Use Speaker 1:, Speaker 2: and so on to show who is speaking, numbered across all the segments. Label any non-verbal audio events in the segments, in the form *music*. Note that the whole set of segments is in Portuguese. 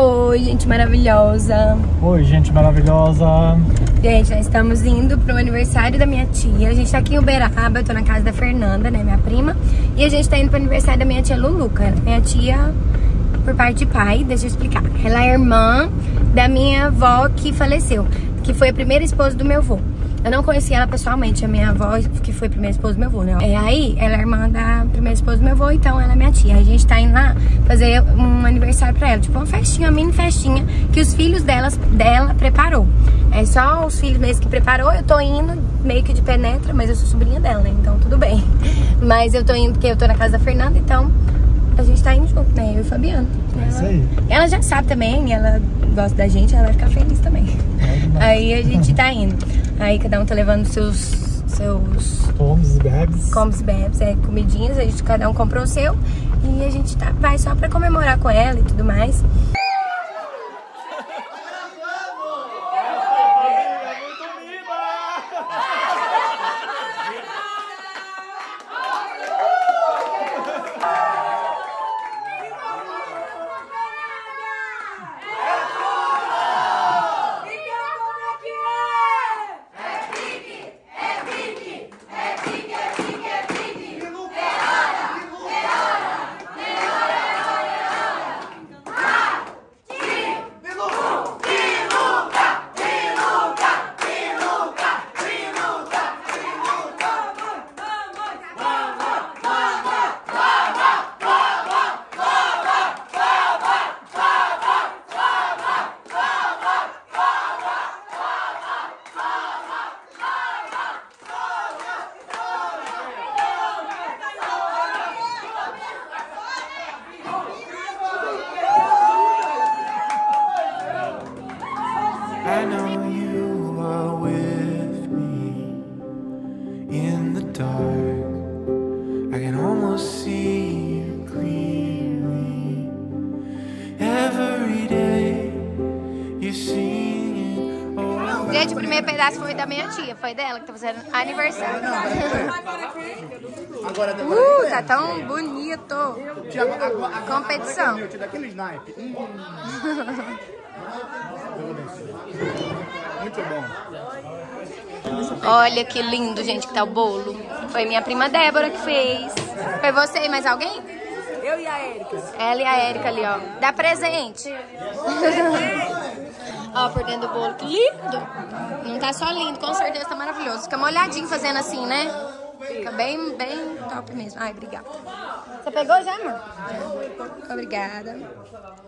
Speaker 1: Oi, gente maravilhosa.
Speaker 2: Oi, gente maravilhosa.
Speaker 1: Gente, nós estamos indo pro aniversário da minha tia. A gente tá aqui em Uberaba, eu tô na casa da Fernanda, né, minha prima. E a gente tá indo pro aniversário da minha tia Luluca. Minha tia, por parte de pai, deixa eu explicar. Ela é irmã da minha avó que faleceu, que foi a primeira esposa do meu avô. Eu não conheci ela pessoalmente, a minha avó, que foi primeira esposa do meu avô, né? É, aí, ela é irmã da primeira esposa do meu avô, então ela é minha tia. A gente tá indo lá fazer um aniversário pra ela, tipo uma festinha, uma mini festinha que os filhos delas, dela preparou. É só os filhos mesmo que preparou, eu tô indo meio que de penetra, mas eu sou sobrinha dela, né? Então tudo bem. *laughs* Mas eu tô indo porque eu tô na casa da Fernanda, então a gente tá indo junto, né? Eu e o Fabiano.
Speaker 2: É isso aí.
Speaker 1: Ela já sabe também, ela gosta da gente, ela vai ficar feliz também.
Speaker 2: É
Speaker 1: Aí a gente tá indo. Aí cada um tá levando seus seus
Speaker 2: Comes, bebes.
Speaker 1: comes, bebes, é, comidinhas, a gente cada um comprou o seu e a gente tá, vai só pra comemorar com ela e tudo mais. Tia, foi dela que tá fazendo aniversário.
Speaker 3: Agora,
Speaker 1: Uh, tá tão bonito.
Speaker 3: Tiago, agora, agora,
Speaker 1: Competição.
Speaker 3: agora é daquele snipe. Hum. *laughs* Muito bom.
Speaker 1: Olha que lindo, gente, que tá o bolo. Foi minha prima Débora que fez. Foi você e mais alguém?
Speaker 4: Eu e a Érica.
Speaker 1: Ela e a Érica ali, ó. Dá presente. Ó, por dentro do bolo. Que lindo. Não tá só lindo, com certeza tá maravilhoso. Fica molhadinho fazendo assim, né? Fica bem, bem top mesmo. Ai, obrigada. Você pegou já, amor? Já. Obrigada.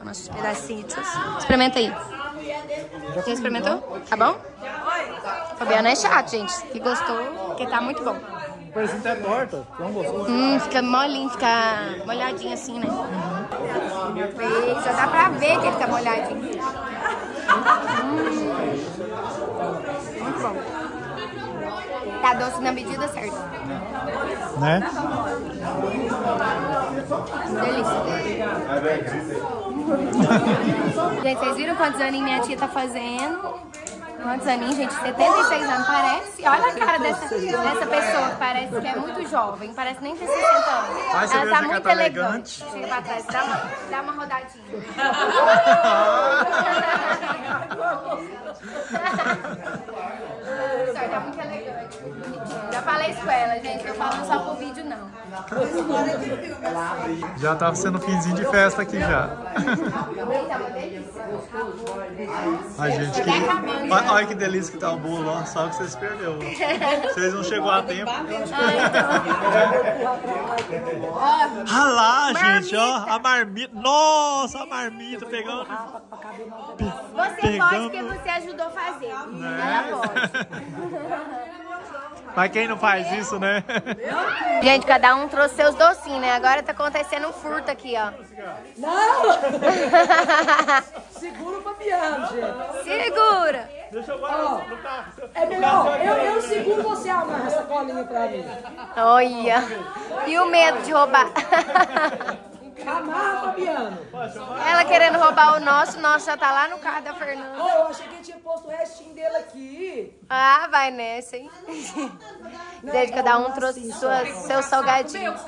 Speaker 1: Nossos pedacinhos. Experimenta aí. Já experimentou? Tá bom? Fabiano é chato, gente. Que gostou, porque tá muito bom.
Speaker 2: Parece até torta.
Speaker 1: Hum, fica molinho, fica molhadinho assim, né? Fez, já dá pra ver que ele tá molhadinho. Hum. Muito bom. Tá doce na medida certa.
Speaker 2: Né?
Speaker 1: Delícia. Gente, vocês viram quantos aninhos minha tia tá fazendo? Quantos aninhos, gente? 76 anos, parece. Olha a cara dessa, dessa pessoa, que parece que é muito jovem. Parece nem ter 60 anos.
Speaker 2: Ai,
Speaker 1: Ela tá muito
Speaker 2: cara
Speaker 1: elegante. Chega pra trás, dá uma, dá uma rodadinha. *laughs* Já falei ela, gente. Eu falo só pro vídeo, não.
Speaker 2: Já tá sendo finzinho de festa aqui já. Ai, gente, que... Olha que delícia que tá o bolo, ó. Só que vocês perdeu. ó. Vocês não chegou a *laughs* tempo. Ah lá, gente, ó. A marmita. Nossa, a marmita pegando.
Speaker 1: Você pode porque você ajudou a fazer. Ela pode. *laughs*
Speaker 2: Mas quem não faz isso, né? *laughs*
Speaker 1: Gente, cada um trouxe seus docinhos, né? Agora tá acontecendo um furto aqui, ó.
Speaker 4: Não! *laughs* Segura o Fabiano, gente.
Speaker 1: Segura!
Speaker 2: Deixa eu guardar no carro.
Speaker 4: É melhor, eu, eu seguro você amarra essa colinha pra mim.
Speaker 1: Olha! E o medo de roubar. *laughs*
Speaker 4: Amarra, Fabiano.
Speaker 1: Ela querendo roubar o nosso, o nosso já tá lá no carro da Fernanda.
Speaker 4: Oh, eu achei que ele tinha posto o restinho dele aqui.
Speaker 1: Ah, vai nessa, hein? *laughs* Desde cada um trouxe sua, seu salgadinho. *laughs*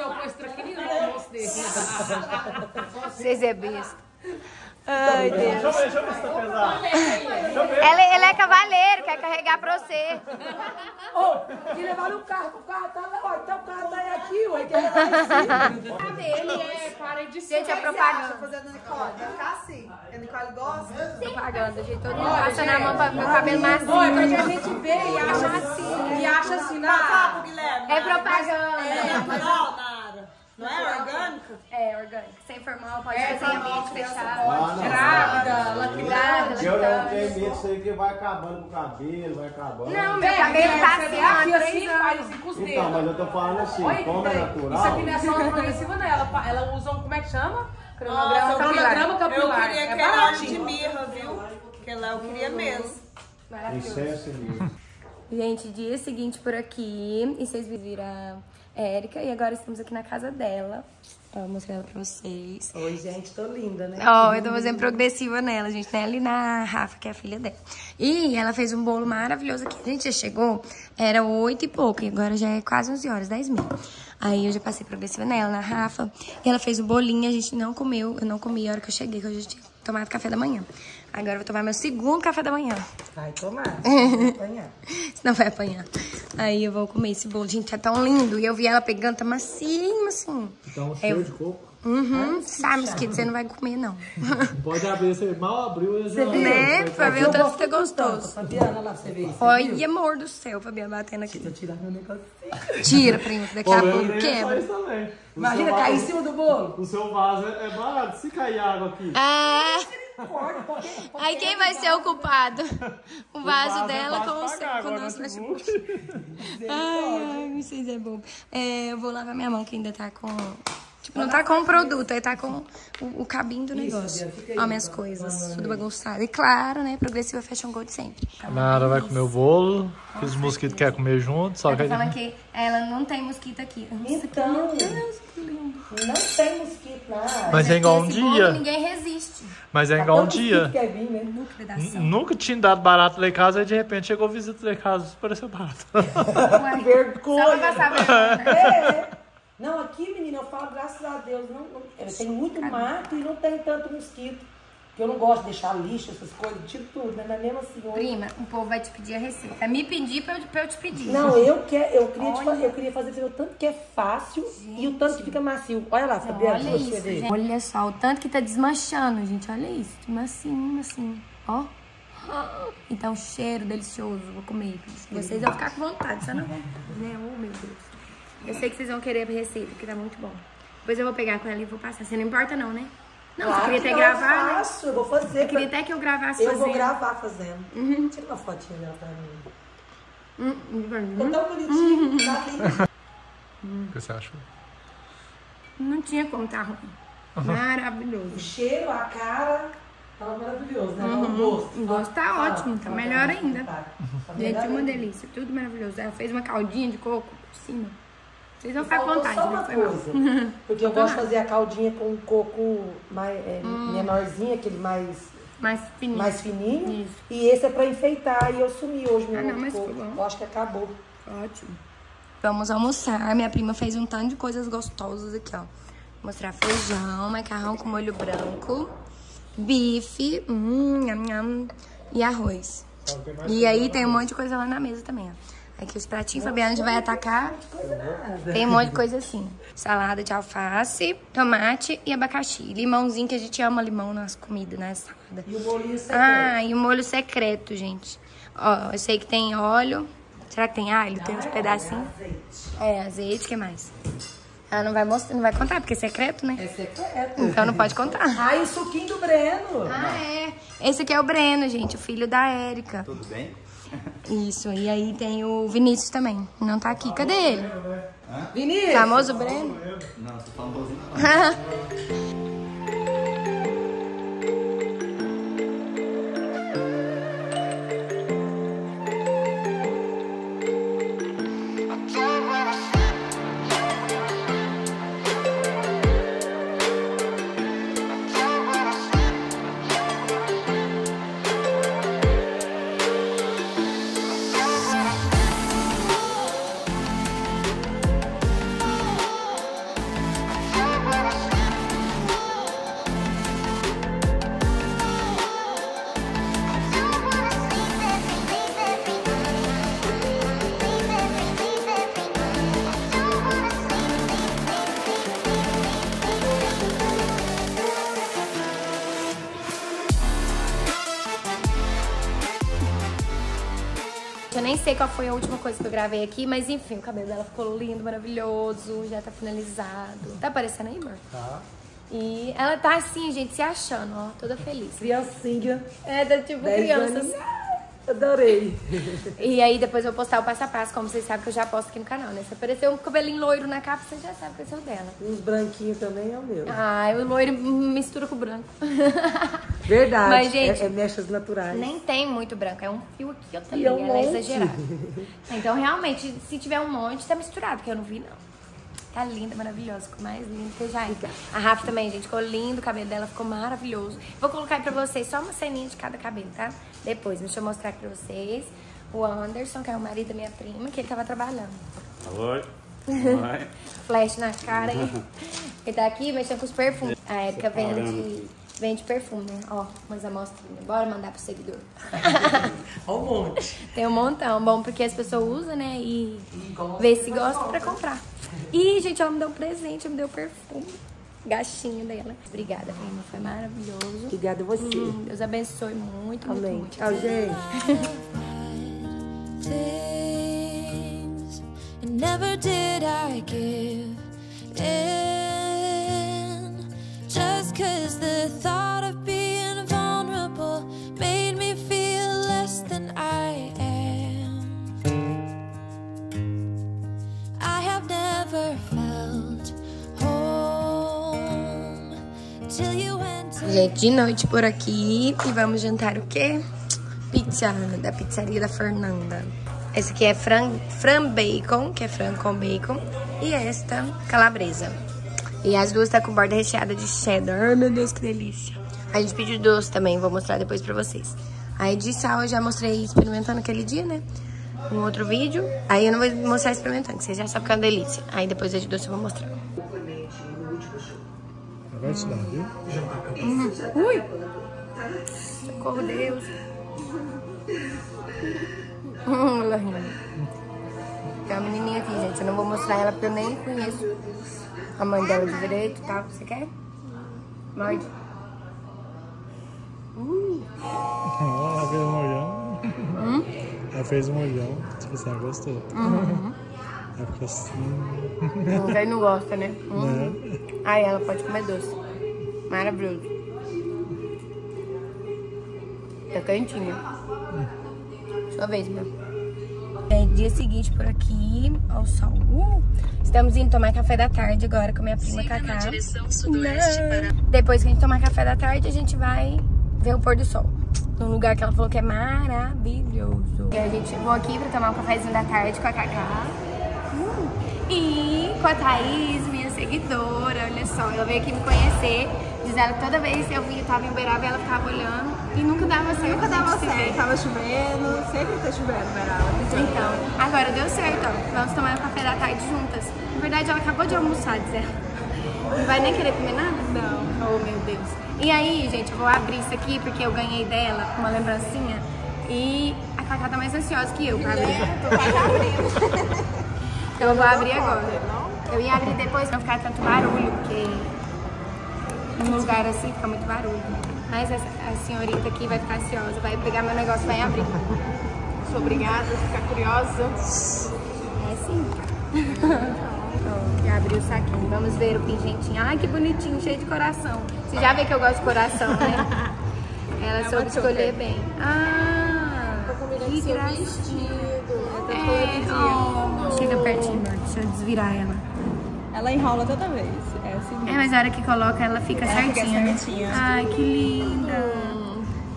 Speaker 1: Vocês é besta. Ai, Deus.
Speaker 2: Deixa eu ver, deixa eu ver se tá pesado.
Speaker 1: Ele, ele é cavaleiro, quer carregar pra você. *laughs*
Speaker 4: Ô, que levar no carro, o carro tá lá, ó, então o carro tá aí aqui, ué, quer levar em cima.
Speaker 1: Ele é, de Gente, é propaganda.
Speaker 5: Fazendo a Nicole, vai ficar assim. A Nicole gosta.
Speaker 1: Propaganda, gente. Todo mundo passa na mão pra meu cabelo macio.
Speaker 4: Olha, porque a gente vê e acha assim, e acha assim, na...
Speaker 5: Guilherme.
Speaker 1: É propaganda.
Speaker 5: Não, Nara. Não é orgânico?
Speaker 1: É, orgânico. Sem formal, pode fazer em ambiente fechado.
Speaker 4: Grávida,
Speaker 1: Grávida,
Speaker 6: Eu não
Speaker 1: lactante.
Speaker 6: tenho medo disso aí que vai acabando com o cabelo, vai acabando.
Speaker 1: Não, meu cabelo tá assim há
Speaker 4: aqui
Speaker 1: três
Speaker 4: assim,
Speaker 1: anos.
Speaker 4: faz assim com os
Speaker 6: Então, mas eu tô falando assim, como é natural.
Speaker 4: Isso aqui não é só uma progressiva, não. Ela, usa um, como é que chama?
Speaker 1: Cronograma
Speaker 4: Nossa,
Speaker 1: capilar.
Speaker 5: Eu queria
Speaker 4: É
Speaker 5: que era de mirra, viu? Que lá eu queria mesmo.
Speaker 6: Licença mesmo.
Speaker 1: Gente, dia seguinte por aqui. E vocês viram Érica. E agora estamos aqui na casa dela. Vou mostrar ela pra vocês.
Speaker 4: Oi, gente, tô linda, né?
Speaker 1: Ó, eu tô fazendo progressiva nela, gente. Né? Ali na Rafa, que é a filha dela. E ela fez um bolo maravilhoso aqui. A gente já chegou, era oito e pouco. E agora já é quase 11 horas, 10 mil. Aí eu já passei progressiva nela, na Rafa. E ela fez o bolinho, a gente não comeu. Eu não comi a hora que eu cheguei, que eu já tinha tomado café da manhã. Agora eu vou tomar meu segundo café da manhã.
Speaker 4: Vai tomar, *laughs* vai apanhar.
Speaker 1: Senão vai apanhar. Aí eu vou comer esse bolo. Gente, é tão lindo. E eu vi ela pegando, tá macio, assim.
Speaker 2: Então,
Speaker 1: É,
Speaker 2: cheiro de coco.
Speaker 1: Uhum. Sabe, mosquito, você não vai comer, não.
Speaker 2: Pode abrir, você mal abriu e já...
Speaker 1: né? Pra ver o tanto que é gostoso.
Speaker 4: Fabiana, lá pra você ver isso.
Speaker 1: Olha, amor do céu, Fabiana batendo aqui.
Speaker 4: Tô tirando meu negocinho.
Speaker 1: Tira, primo, que daqui a
Speaker 2: eu
Speaker 1: pouco
Speaker 2: ia
Speaker 1: quebra.
Speaker 4: Imagina cair em cima do bolo.
Speaker 2: O seu vaso é, é barato. Se cair água aqui,
Speaker 1: Ah, Aí quem vai ser o culpado? O vaso
Speaker 2: é
Speaker 1: dela com o, seu- com o nosso
Speaker 2: notebook.
Speaker 1: notebook. Ai, ai, vocês é bobo. É, eu vou lavar minha mão que ainda tá com... Tipo, não tá com o produto, aí tá com o, o cabinho do negócio. Ó, minhas coisas, tudo bagunçado. E claro, né, progressiva Fashion Gold sempre.
Speaker 2: Nara vai comer o bolo, que os mosquitos querem comer junto, só que
Speaker 1: Ela
Speaker 2: a
Speaker 1: que ela não tem mosquito aqui. Nossa,
Speaker 4: Então,
Speaker 1: meu Deus, que lindo.
Speaker 4: não tem mosquito na área.
Speaker 2: Mas é igual um dia.
Speaker 1: ninguém resiste.
Speaker 2: Mas é igual um dia.
Speaker 4: vir, né?
Speaker 2: Nunca tinha dado barato lá em casa e de repente chegou visita lá em casa e pareceu barato. *laughs*
Speaker 4: Vergonha.
Speaker 1: Só pra passar vergonha. *laughs*
Speaker 4: É. Não, aqui, menina, eu falo, graças a Deus, não, não, eu tenho muito mato e não tem tanto mosquito. Porque eu não gosto de deixar lixo, essas coisas, tiro tudo, né? Mas mesmo assim.
Speaker 1: Prima, o povo vai te pedir a receita. Me pedir pra eu, pra eu te pedir.
Speaker 4: Não, eu, quer, eu, queria te fa- eu queria fazer o tanto que é fácil e o tanto que fica macio. Olha lá, Fabiana,
Speaker 1: Olha isso, gente. Olha só, o tanto que tá desmanchando, gente. Olha isso. Macinho, assim. Ó. E tá um cheiro delicioso. Vou comer. Vocês vão ficar com vontade, só não vão. Né? Oh, meu Deus. Eu sei que vocês vão querer a receita, porque tá muito bom. Depois eu vou pegar com ela e vou passar. Você não importa, não, né? Não,
Speaker 4: Claro
Speaker 1: você queria
Speaker 4: que
Speaker 1: até gravar,
Speaker 4: eu
Speaker 1: né?
Speaker 4: faço, eu vou fazer.
Speaker 1: Eu queria até que eu gravasse
Speaker 4: Eu
Speaker 1: fazendo.
Speaker 4: vou gravar fazendo. Tira uma fotinha dela pra mim.
Speaker 1: Hum, hum,
Speaker 4: Ficou tão bonitinho, tá lindo.
Speaker 2: O que você achou?
Speaker 1: Não tinha como tá ruim.
Speaker 4: O
Speaker 1: Maravilhoso.
Speaker 4: cheiro, a cara, tava maravilhoso, né? O gosto.
Speaker 1: O gosto tá
Speaker 4: Fala,
Speaker 1: ótimo, tá
Speaker 4: fala,
Speaker 1: melhor ainda.
Speaker 4: tá. Tá
Speaker 1: Gente, uma delícia. Tudo maravilhoso. Ela fez uma caldinha de coco por cima. Vocês vão ficar com vontade,
Speaker 4: só
Speaker 1: né?
Speaker 4: uma
Speaker 1: mal.
Speaker 4: coisa. Porque eu *laughs* gosto de fazer a caldinha com coco mais, é,
Speaker 1: Hum.
Speaker 4: menorzinho, aquele mais,
Speaker 1: Mais fininho.
Speaker 4: mais fininho.
Speaker 1: Isso.
Speaker 4: E esse é pra enfeitar. E eu sumi hoje meu
Speaker 1: Ah, não, mas
Speaker 4: coco. Eu acho que acabou.
Speaker 1: Ótimo. Vamos almoçar. Minha prima fez um tanto de coisas gostosas aqui, ó. Vou mostrar feijão, macarrão com molho branco, bife, hum, nham, nham, e arroz. E aí tem um monte de coisa lá na mesa também, ó. Aqui os pratinhos, Fabiana, a gente vai atacar. Tem um monte de coisa assim. Salada de alface, tomate e abacaxi. Limãozinho, que a gente ama limão nas comidas, na salada.
Speaker 4: E o bolinho secreto.
Speaker 1: Ah, e o molho secreto, gente. Ó, eu sei que tem óleo. Será que tem alho? Tem uns pedacinhos. É, azeite, o que mais? Ela não vai mostrar, não vai contar, porque é secreto, né?
Speaker 4: É secreto.
Speaker 1: Então não pode contar.
Speaker 4: Ah, e o suquinho do Breno.
Speaker 1: Ah, é. Esse aqui é o Breno, gente, o filho da Érica.
Speaker 6: Tudo bem?
Speaker 1: Isso, e aí tem o Vinícius também. Não tá aqui. Cadê ele?
Speaker 4: Vinícius.
Speaker 1: Famoso Breno?
Speaker 6: Não, tô famosinho. *laughs*
Speaker 1: nem sei qual foi a última coisa que eu gravei aqui, mas enfim, o cabelo dela ficou lindo, maravilhoso, já tá finalizado. Tá aparecendo aí, amor?
Speaker 2: Tá.
Speaker 1: E ela tá assim, gente, se achando, ó, toda feliz.
Speaker 4: Criancinha,
Speaker 1: É, tá tipo
Speaker 4: 10
Speaker 1: criança.
Speaker 4: anos. Adorei.
Speaker 1: E aí depois eu vou postar o passo a passo, como vocês sabem que eu já posto aqui no canal, né? Se aparecer um cabelinho loiro na capa, você já sabe que esse é o dela.
Speaker 4: Uns branquinhos também é o meu.
Speaker 1: Ah, o loiro mistura com o branco. *laughs*
Speaker 4: Verdade.
Speaker 1: Mas, gente,
Speaker 4: é, é mechas naturais.
Speaker 1: Nem tem muito branco, é um fio aqui, outro ali,
Speaker 4: E é um
Speaker 1: ela é exagerada. *laughs* Então, realmente, se tiver um monte, tá misturado, porque eu não vi, não. Tá linda, maravilhosa, ficou mais linda que já é. A Rafa também, gente, ficou lindo, o cabelo dela ficou maravilhoso. Vou colocar aí pra vocês só uma ceninha de cada cabelo, tá? Depois, deixa eu mostrar aqui pra vocês. O Anderson, que é o marido da minha prima, que ele tava trabalhando.
Speaker 6: Oi. Oi. *laughs*
Speaker 1: Flash na cara, hein? *laughs* Ele tá aqui mexendo com os perfumes. A Erika vende, vende perfume, né? Ó, umas amostrinhas. Bora mandar pro seguidor. *laughs*
Speaker 4: Olha um monte.
Speaker 1: Tem um montão. Bom, porque as pessoas usam, né? E vê se gosta pra comprar. Ih, gente, ela me deu um presente, ela me deu perfume. Gastinho dela. Obrigada, prima. Foi maravilhoso.
Speaker 4: Obrigada a você.
Speaker 1: Hum, Deus abençoe muito, muito,
Speaker 4: Amém.
Speaker 1: muito.
Speaker 4: Tchau, gente.
Speaker 1: Gente, de noite por aqui. E vamos jantar o quê? Pizza da pizzaria da Fernanda. Esse aqui é fran, fran bacon, que é frango com bacon. E esta, calabresa. E as duas tá com borda recheada de cheddar. Ai, meu Deus, que delícia. A gente pediu doce também, vou mostrar depois pra vocês. Aí de sal eu já mostrei experimentando aquele dia, né? Um outro vídeo. Aí eu não vou mostrar experimentando, que vocês já sabem que é uma delícia. Aí depois de doce eu vou mostrar.
Speaker 2: Vai te dar, viu?
Speaker 1: Ui! Socorro, Deus. Hum, ela. Tem uma menininha aqui, gente. Eu não vou mostrar ela porque eu nem conheço a mãe dela de direito e tal. Você quer? Morde.
Speaker 2: Ó, ela fez um olhão. Ela fez um olhão. Tipo assim, ela gostou. Ela ficou assim.
Speaker 1: Não, aí não gosta, né? *laughs* Hum.
Speaker 2: Né?
Speaker 1: Aí ela pode comer doce. Maravilhoso. Tá quentinha. Sua vez, meu. É dia seguinte por aqui, ao sol. Uh! Estamos indo tomar café da tarde agora com minha prima Cacá. Não. Depois que a gente tomar café da tarde, a gente vai ver o pôr do sol. Num lugar que ela falou que é maravilhoso. E a gente chegou aqui pra tomar um cafezinho da tarde com a Cacá. E com a Thaís, minha seguidora, olha só, ela veio aqui me conhecer. Diz ela que toda vez que eu vinha, tava em Uberaba, ela ficava olhando e nunca dava certo.
Speaker 5: Nunca dava certo, tava chovendo, sempre tá chovendo, Berala.
Speaker 1: Então, agora deu certo, ó. Vamos tomar um café da tarde juntas. Na verdade, ela acabou de almoçar, diz ela. Não vai nem querer comer nada? Não. Oh, meu Deus. E aí, gente, eu vou abrir isso aqui porque eu ganhei dela uma lembrancinha. E a Cacá tá mais ansiosa que eu pra abrir. *laughs* Então eu vou abrir agora. Eu ia abrir depois pra não ficar tanto barulho, porque num lugar assim fica muito barulho. Mas essa, a senhorita aqui vai ficar ansiosa, vai pegar meu negócio e vai abrir.
Speaker 5: Sou obrigada a ficar curiosa.
Speaker 1: É sim. Ó, já abri o saquinho. Vamos ver o pingentinho. Ai, que bonitinho, cheio de coração. Você já vê que eu gosto de coração, né? *laughs* Ela soube escolher bem. Ah, que gracinha. É, oh, chega pertinho, amor. Deixa eu desvirar ela.
Speaker 5: Ela enrola toda vez. É assim.
Speaker 1: É, mas a hora que coloca, ela fica
Speaker 5: Ela fica
Speaker 1: certinha. né?
Speaker 5: certinha.
Speaker 1: Ai, que linda.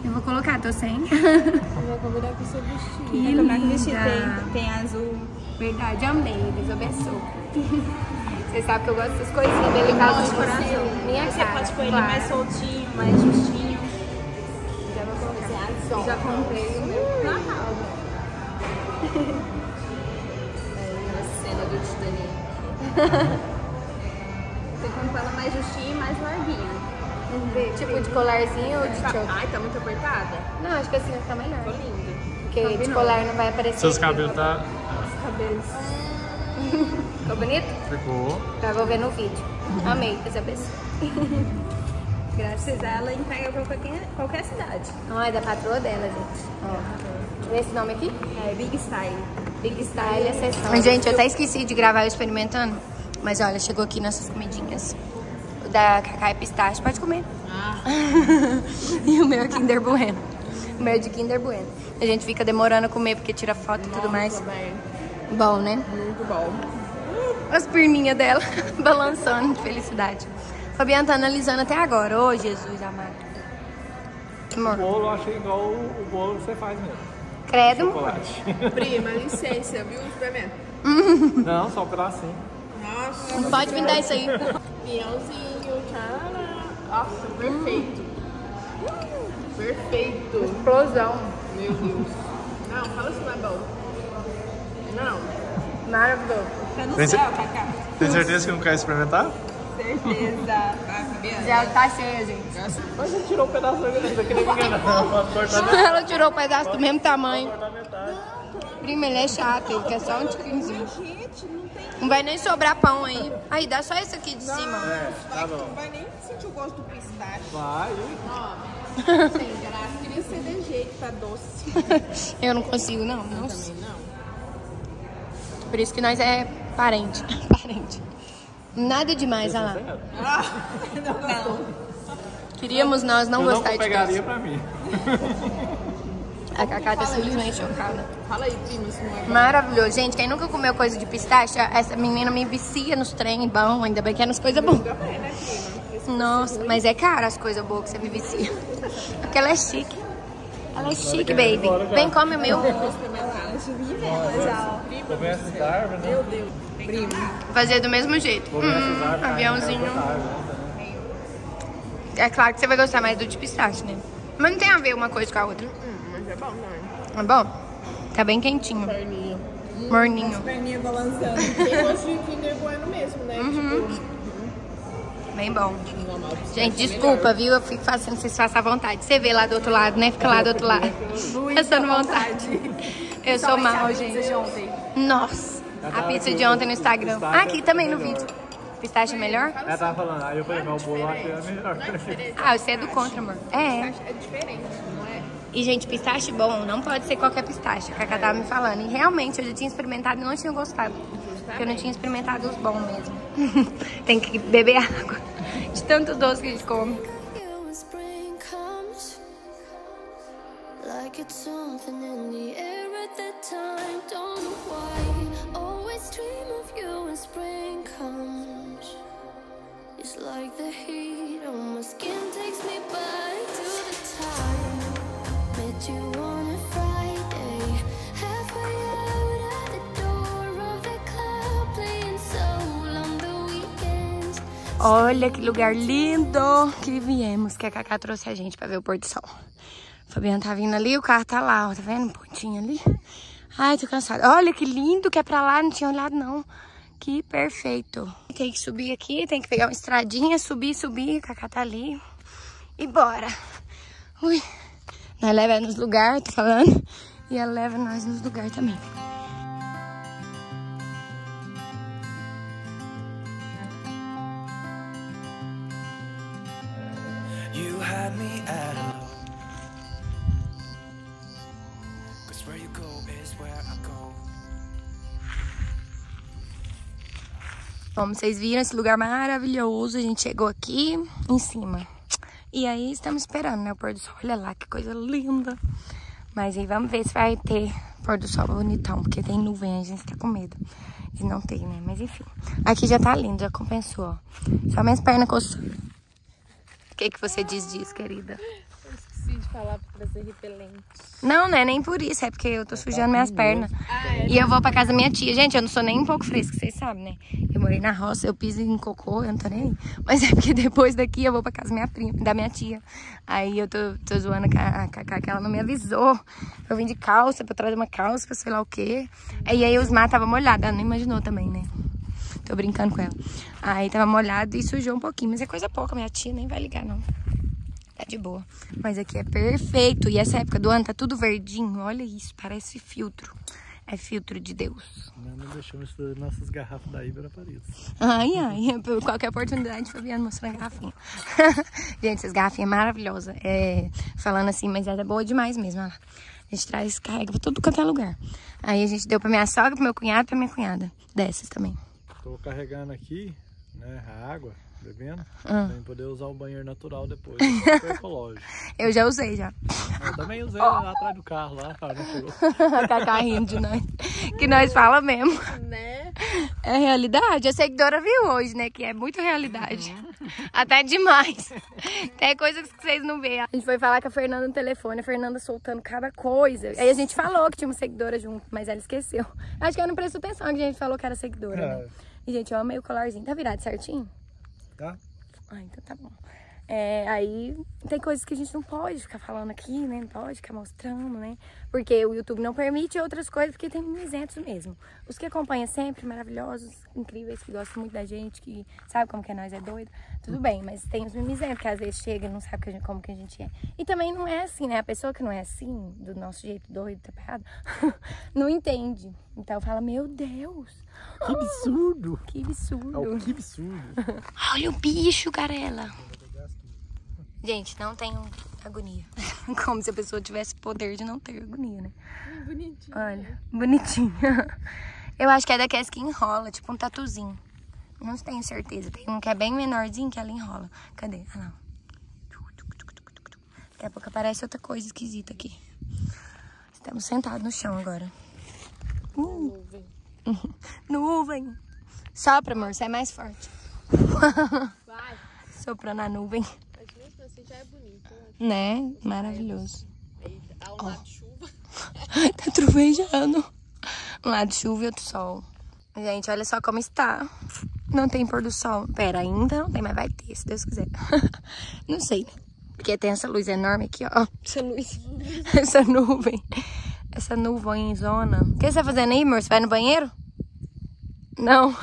Speaker 1: Eu vou colocar, tô sem.
Speaker 5: Vai combinar com o seu vestido.
Speaker 1: Que
Speaker 5: combinar com vestido.
Speaker 1: linda.
Speaker 5: Tem, tem azul.
Speaker 1: Verdade, amei. Deus abençoe. *laughs* Você sabe que eu gosto dessas coisinhas delicadas de coração. Minha
Speaker 5: Você
Speaker 1: cara,
Speaker 5: pode pôr ele
Speaker 1: claro.
Speaker 5: mais soltinho, mais justinho. Já vou colocar. Já comprei o meu
Speaker 1: cena do Titanic.
Speaker 5: Você compra ela mais justinha e mais larguinha.
Speaker 1: Vamos ver, tipo de colarzinho ou de choque?
Speaker 5: Ai, tá muito apertada?
Speaker 1: Não, acho que assim vai ficar melhor.
Speaker 5: Ficou linda.
Speaker 1: Porque de colar não vai aparecer.
Speaker 2: Seus cabelos tá.
Speaker 5: Os cabelos. *laughs*
Speaker 1: Ficou bonito?
Speaker 2: Ficou.
Speaker 1: Tá, vou ver no vídeo. Amei, Deus *laughs* abençoe.
Speaker 5: Graças a ela entrega pra qualquer, qualquer cidade.
Speaker 1: Ah, é da patroa dela, gente. Ó. Esse nome aqui?
Speaker 5: É Big Style.
Speaker 1: Big Style Acessórios. Gente, eu até esqueci de gravar eu experimentando. Mas olha, chegou aqui nossas comidinhas. O da Cacá e Pistache, pode comer. *laughs* e o meu é Kinder Bueno. O meu é de Kinder Bueno. A gente fica demorando a comer porque tira foto e tudo mais. Bom, né?
Speaker 5: Muito bom.
Speaker 1: As perninhas dela *laughs* balançando de felicidade. Fabiana tá analisando até agora. Ô, Jesus amado.
Speaker 2: O
Speaker 1: Amor,
Speaker 2: bolo eu achei igual o, o bolo que você faz mesmo.
Speaker 1: Credo.
Speaker 2: Chocolate.
Speaker 5: Prima, licença, viu? Experimenta. *laughs*
Speaker 2: Não, só um pedacinho.
Speaker 5: Nossa,
Speaker 1: Não pode me dar isso aí.
Speaker 5: pinhãozinho, cara. Nossa, perfeito. Perfeito.
Speaker 1: Explosão.
Speaker 5: Meu Deus. Não, fala se não é bom. Não.
Speaker 1: Maravilhoso.
Speaker 5: Tá no
Speaker 2: Tem
Speaker 5: céu, Cacá.
Speaker 2: Tem certeza que não quer experimentar?
Speaker 5: Certeza.
Speaker 1: Já tá cheia, gente.
Speaker 2: Mas você tirou um pedaço da grande, você queria me enganar. *laughs*
Speaker 1: Ela tirou o pedaço do mesmo tamanho.
Speaker 2: Cortar metade.
Speaker 1: Prima, ele é chato, ele quer só um tiquinzinho.
Speaker 5: Gente, não tem.
Speaker 1: Não vai nem sobrar pão aí. Aí, dá só isso aqui de cima.
Speaker 2: É, tá bom.
Speaker 5: Não vai nem sentir o gosto do pistache.
Speaker 2: Vai. *laughs*
Speaker 5: Sem graça. Queria ser de jeito, tá doce.
Speaker 1: Eu não consigo, não. Nossa.
Speaker 5: Também não.
Speaker 1: Por isso que nós é parente. *laughs* Parente. Nada demais, olha lá. *laughs* Queríamos nós não
Speaker 2: eu não
Speaker 1: gostar de
Speaker 2: pegaria
Speaker 1: doce.
Speaker 2: pra mim. *laughs*
Speaker 1: A Cacá tá simplesmente chocada.
Speaker 5: Fala aí, prima, se não é.
Speaker 1: Maravilhoso. Gente, quem nunca comeu coisa de pistache, essa menina me vicia nos trem bom, ainda bem que é nas coisas boas.
Speaker 5: Né, prima?
Speaker 1: Nossa, mas é caro as coisas boas que você me vicia. Porque ela é chique. Ela é chique, baby. Vem, come o meu.
Speaker 5: Eu
Speaker 2: né?
Speaker 5: Meu Deus.
Speaker 1: Fazer do mesmo jeito. Hum, aviãozinho.
Speaker 2: Né?
Speaker 1: É claro que você vai gostar mais do de pistache, né? Mas não tem a ver uma coisa com a outra.
Speaker 5: Hum, mas é bom, não.
Speaker 1: É bom? Tá bem quentinho.
Speaker 5: Perninha.
Speaker 1: Morninho.
Speaker 5: Perninha balançando. Tem gosto de Kinder Bueno mesmo, né?
Speaker 1: Bem bom.
Speaker 5: Tipo,
Speaker 1: Gente, desculpa, viu? Eu fico fazendo vocês façam à vontade. Você vê lá do outro lado, né? Fica lá do outro lado. Passando vontade. Eu sou mal, gente. Nossa. A pizza de ontem no Instagram. Ah, aqui também no vídeo. Pistache é melhor?
Speaker 2: Ela tava falando, aí eu falei, mas o bolo eu achei melhor.
Speaker 1: Ah, você é do contra, amor. É.
Speaker 5: É diferente, não é?
Speaker 1: E, gente, pistache bom não pode ser qualquer pistache. A Cacá tava me falando. E realmente, eu já tinha experimentado e não tinha gostado. Porque eu não tinha experimentado os bons mesmo. *laughs* Tem que beber água. De tanto doce que a gente come.
Speaker 7: like it's something in the air at that time don't
Speaker 1: Olha que lugar lindo que viemos, que a Cacá trouxe a gente pra ver o pôr do sol. O Fabiano tá vindo ali, o carro tá lá, ó, tá vendo? Um pontinho ali. Ai, tô cansada. Olha que lindo que é pra lá, não tinha olhado não. Que perfeito. Tem que subir aqui, tem que pegar uma estradinha, subir, subir, Cacá tá ali. E bora. Ui. Nós leva nos lugares, tô falando. E ela leva nós nos lugares também.
Speaker 8: You had me at. Cause where you go is where I go.
Speaker 1: Como vocês viram, esse lugar maravilhoso. A gente chegou aqui em cima. E aí estamos esperando, né? O pôr do sol. Olha lá que coisa linda. Mas aí vamos ver se vai ter pôr do sol bonitão. Porque tem nuvem, a gente tá com medo de não ter, né? Mas enfim. Aqui já tá lindo, já compensou, ó. Só minhas pernas coçando. O que, que você diz disso, querida?
Speaker 5: Esqueci de falar pra trazer repelente.
Speaker 1: Não, não é nem por isso, é porque eu tô sujando minhas pernas. E eu vou pra casa da minha tia. Gente, eu não sou nem um pouco fresca, vocês sabem, né? Eu morei na roça, eu piso em cocô, eu não tô nem aí. Mas é porque depois daqui eu vou pra casa da minha prima, da minha tia. Aí eu tô, tô zoando com a Cacá, que ela não me avisou. Eu vim de calça, pra trás de uma calça, pra sei lá o quê. E aí os mar tava molhado, ela não imaginou também, né? Tô brincando com ela. Aí tava molhado e sujou um pouquinho, mas é coisa pouca, minha tia nem vai ligar, não. Tá de boa. Mas aqui é perfeito. E essa época do ano tá tudo verdinho. Olha isso, parece filtro. É filtro de Deus.
Speaker 2: Nós não deixamos as nossas garrafas da Ibra Paris.
Speaker 1: Ai, ai, por qualquer oportunidade, Fabiano mostrando a garrafinha. *laughs* gente, essas garrafinhas maravilhosas. É, falando assim, mas ela é boa demais mesmo. ó. A gente traz, carrega pra tudo quanto é lugar. Aí a gente deu pra minha sogra, pro meu cunhado e pra minha cunhada. Dessas também.
Speaker 2: Tô carregando aqui, né, a água, bebendo,
Speaker 1: Ah.
Speaker 2: pra poder usar o banheiro natural depois. Super ecológico. *laughs*
Speaker 1: Eu já usei já.
Speaker 2: Eu também usei lá atrás do carro lá, cara, não chegou.
Speaker 1: A *laughs* Cacá rindo de nós. Que nós fala mesmo.
Speaker 5: Né?
Speaker 1: É realidade. A seguidora viu hoje, né? Que é muito realidade. Até demais. Tem coisas que vocês não veem. A gente foi falar com a Fernanda no telefone, a Fernanda soltando cada coisa. Aí a gente falou que tinha uma seguidora junto, mas ela esqueceu. Acho que ela não prestou atenção que a gente falou que era seguidora, né? E, gente, eu amei o colarzinho. Tá virado certinho?
Speaker 2: Tá?
Speaker 1: Ah, então tá bom. É, aí tem coisas que a gente não pode ficar falando aqui, né? Não pode ficar mostrando, né? Porque o YouTube não permite outras coisas, porque tem mimizentos mesmo. Os que acompanham sempre, maravilhosos, incríveis, que gostam muito da gente, que sabe como que nós é doido, tudo bem, mas tem os mimizentos que às vezes chegam e não sabe que gente- como que a gente é. E também não é assim, né? A pessoa que não é assim, do nosso jeito doido, tapado, *laughs* não entende. Então fala, meu Deus,
Speaker 2: Que absurdo!
Speaker 1: que absurdo.
Speaker 2: É o que absurdo! *laughs*
Speaker 1: Olha o bicho, Garela. Gente, não tenho agonia. *laughs* Como se a pessoa tivesse poder de não ter agonia, né?
Speaker 5: Bonitinho.
Speaker 1: Olha, bonitinho. *laughs* Eu acho que é daquelas que enrola, tipo um tatuzinho. Não tenho certeza. Tem um que é bem menorzinho que ela enrola. Cadê? Ah, não. Daqui a pouco aparece outra coisa esquisita aqui. Estamos sentados no chão agora. Uh.
Speaker 5: Nuvem. *laughs*
Speaker 1: Nuvem. Sopra, amor, você é mais forte.
Speaker 5: Vai.
Speaker 1: Soprando a nuvem.
Speaker 5: Assim já é bonito.
Speaker 1: Né? Maravilhoso.
Speaker 5: Eita, há um lado de chuva. *laughs*
Speaker 1: tá trovejando. Um lado chuva e outro sol. Gente, olha só como está. Não tem pôr do sol. Pera, ainda não tem, mas vai ter, se Deus quiser. *laughs* não sei, né? Porque tem essa luz enorme aqui, ó. Essa luz. *laughs* essa nuvem. Essa nuvem em zona. O que você tá fazendo aí, amor? Você vai no banheiro? Não.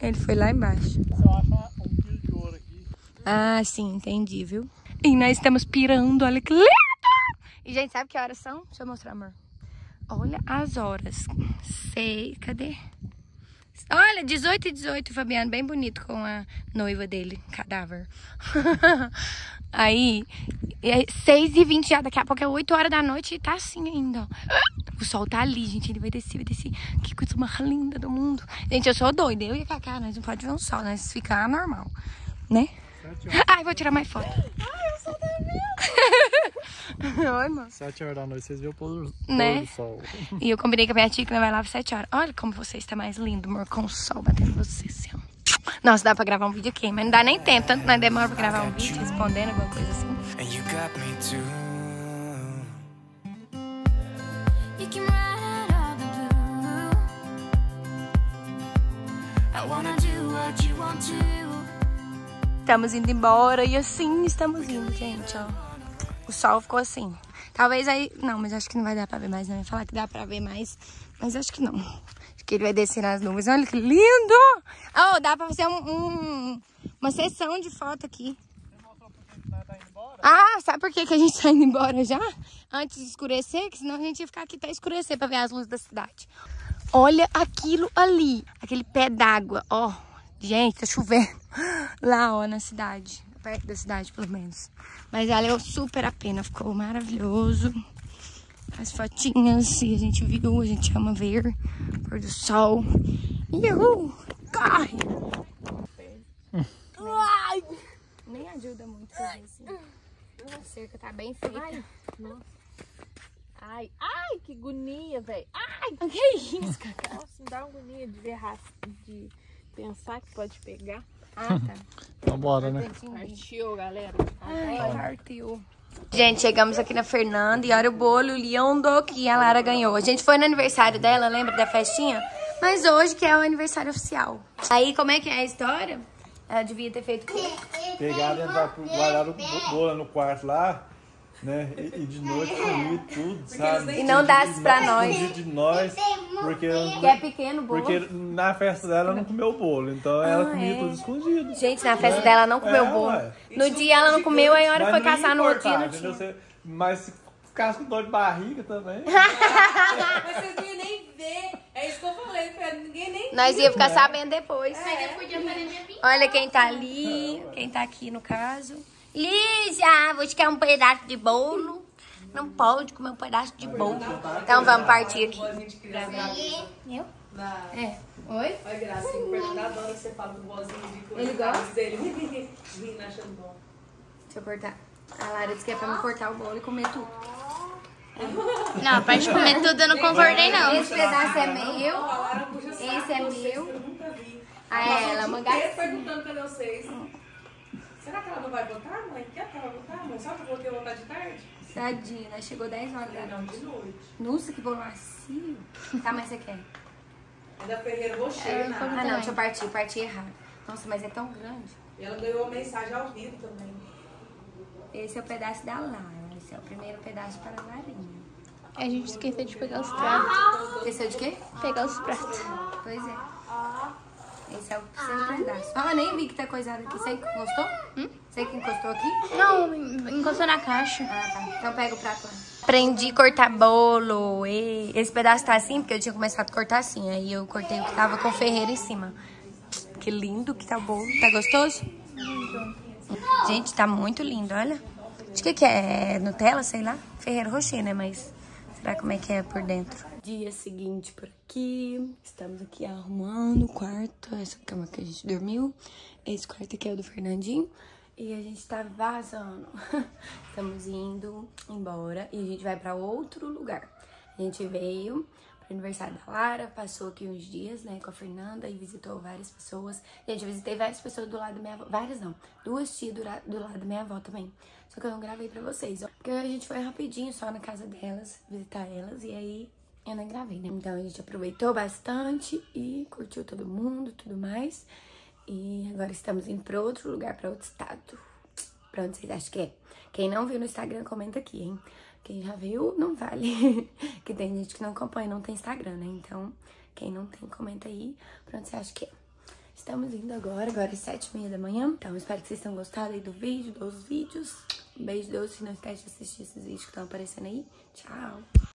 Speaker 1: Ele foi lá embaixo.
Speaker 2: Só acha um quilo de ouro aqui.
Speaker 1: Ah, sim, entendi, viu? E nós estamos pirando, olha que lindo! E, gente, sabe que horas são? Deixa eu mostrar, amor. Olha as horas. Sei, cadê? Olha, 18 e 18, Fabiano, bem bonito com a noiva dele, cadáver. *laughs* Aí, é 6 e 20 já, daqui a pouco é 8 horas da noite e tá assim ainda, ó. O sol tá ali, gente, ele vai descer, vai descer. Que coisa mais linda do mundo. Gente, eu sou doida, eu e a Cacá, nós não pode ver um sol, nós ficar normal, né? Ai, vou tirar mais foto. Ai, eu sou *laughs* Oi, mano.
Speaker 2: Sete horas da noite vocês viram o pôr do,
Speaker 1: Né?
Speaker 2: do sol. *laughs*
Speaker 1: E eu combinei com a minha tia que não vai lá às 7 horas. Olha como você está mais lindo, amor, com o sol batendo em você, assim, ó. Nossa, dá pra gravar um vídeo aqui, mas não dá nem tempo. Tanto nós demora pra gravar um vídeo, respondendo alguma coisa assim.
Speaker 8: And you got me too.
Speaker 7: You came right out of the blue.
Speaker 8: I wanna do what you want to.
Speaker 1: Estamos indo embora e assim estamos indo, gente, ó. O sol ficou assim. Talvez aí... Não, mas acho que não vai dar pra ver mais, não. Eu ia falar que dá pra ver mais, mas acho que não. Acho que ele vai descer nas nuvens. Olha que lindo! Oh, dá pra fazer um, um- uma sessão de foto aqui. Ah, sabe por que, que a gente tá indo embora já? Antes de escurecer, que senão a gente ia ficar aqui até escurecer pra ver as luzes da cidade. Olha aquilo ali, aquele pé d'água, ó. Gente, tá chovendo *laughs* lá, ó, na cidade. Perto da cidade, pelo menos. Mas valeu super a pena, ficou maravilhoso. As fotinhas, e a gente viu, a gente ama ver. Pôr do sol. Uhul! Corre! Ai! Nem ajuda muito fazer assim. A cerca tá bem feita.
Speaker 5: Ai, ai, que agonia, velho. Ai,
Speaker 1: Que isso, Cacá?
Speaker 5: nossa, me dá uma agonia de ver de pensar que pode pegar.
Speaker 1: Ah, tá. *laughs*
Speaker 2: Então bora, né?
Speaker 5: Partiu, galera.
Speaker 1: Ai, partiu. Gente, chegamos aqui na Fernanda e olha o bolo lindo que a Lara ganhou. A gente foi no aniversário dela, lembra da festinha? Mas hoje que é o aniversário oficial. Aí, como é que é a história? Ela devia ter feito...
Speaker 2: Pegaram e guardaram o bo- bolo no quarto lá, né? E, e de noite comi tudo, sabe?
Speaker 1: E não dá pra nós.
Speaker 2: De nós, porque,
Speaker 1: Que é pequeno o bolo.
Speaker 2: porque na festa dela não comeu o bolo, então ela
Speaker 1: Ah,
Speaker 2: comia
Speaker 1: é?
Speaker 2: tudo escondido.
Speaker 1: Gente, na festa dela não comeu
Speaker 2: É,
Speaker 1: bolo.
Speaker 2: ué.
Speaker 1: No dia ela não comeu, aí a hora foi caçar no outro dia não tinha.
Speaker 2: Você- Mas se Ficasse com dor de barriga também.
Speaker 3: Mas *laughs* vocês não iam nem ver. É isso que eu falei. Ninguém nem
Speaker 1: Nós ia ficar sabendo depois.
Speaker 9: Pintura.
Speaker 1: Olha quem tá ali, quem tá aqui no caso. Lígia, você quer um pedaço de bolo? Não pode comer um pedaço de bolo. Então vamos partir aqui. Eu? É. Oi?
Speaker 3: Olha, Gracinha, o Fernando adora que você fala do vozinho de coisa.
Speaker 1: Ele gosta?
Speaker 3: dele. *laughs* Rindo, achando bom.
Speaker 1: Deixa eu cortar. A Lara disse que é pra me cortar o bolo e comer tudo. *laughs*
Speaker 9: Não, a parte de comer tudo eu não concordei, não.
Speaker 1: Esse pedaço é meu. Esse é meu.
Speaker 3: Eu.
Speaker 1: Ah, é, ela é uma gatinha.
Speaker 3: perguntando cadê vocês. Será que ela não vai votar, mãe? Quer que ela votar, mãe? Só que eu vou ter votar de tarde?
Speaker 1: Tadinha, né? chegou 10 horas da
Speaker 3: Não, de noite.
Speaker 1: Nossa, que bolo macio. Tá, mas você quer?
Speaker 3: É da Ferreira Rocher,
Speaker 1: Ah,
Speaker 3: né?
Speaker 1: não, deixa eu partir, parti errado. Nossa, mas é tão grande.
Speaker 3: E ela ganhou uma mensagem ao vivo também.
Speaker 1: Esse é o pedaço da Lara. Esse é o primeiro pedaço para a Larinha.
Speaker 9: A gente esqueceu de pegar os pratos.
Speaker 1: Esqueceu de quê?
Speaker 9: Pegar os pratos.
Speaker 1: Pois é. Esse é o seu pedaço. Ah, eu nem vi que tá coisado aqui. Você que encostou? Hum? Você que encostou aqui?
Speaker 9: Não, encostou na caixa.
Speaker 1: Ah, tá. Então pega o prato lá. Aprendi a cortar bolo. E esse pedaço tá assim, porque eu tinha começado a cortar assim. Aí eu cortei o que tava com ferreira em cima. Que lindo que tá o bolo. Tá gostoso? Gente, tá muito lindo, olha. De que que é? Nutella, sei lá? Ferreiro Rocher, né? Mas será como é que é por dentro? Dia seguinte por aqui. Estamos aqui arrumando o quarto. Essa cama que a gente dormiu. Esse quarto aqui é o do Fernandinho. E a gente tá vazando. *laughs* Estamos indo embora e a gente vai pra outro lugar. A gente veio pro aniversário da Lara, passou aqui uns dias, né, com a Fernanda e visitou várias pessoas. Gente, eu visitei várias pessoas do lado da minha avó. Várias não. Duas tias do, do lado da minha avó também. Só que eu não gravei pra vocês, ó. Porque a gente foi rapidinho só na casa delas, visitar elas. E aí eu não gravei, né? Então a gente aproveitou bastante e curtiu todo mundo, tudo mais. E agora estamos indo pra outro lugar, pra outro estado. Pra onde vocês acham que é? Quem não viu no Instagram, comenta aqui, hein? Quem já viu, não vale. *laughs* que tem gente que não acompanha, não tem Instagram, né? Então, quem não tem, comenta aí pra onde você que é. Estamos indo agora, agora é sete e meia da manhã. Então, espero que vocês tenham gostado aí do vídeo, dos vídeos. Um beijo doce, não esquece de assistir esses vídeos que estão aparecendo aí. Tchau!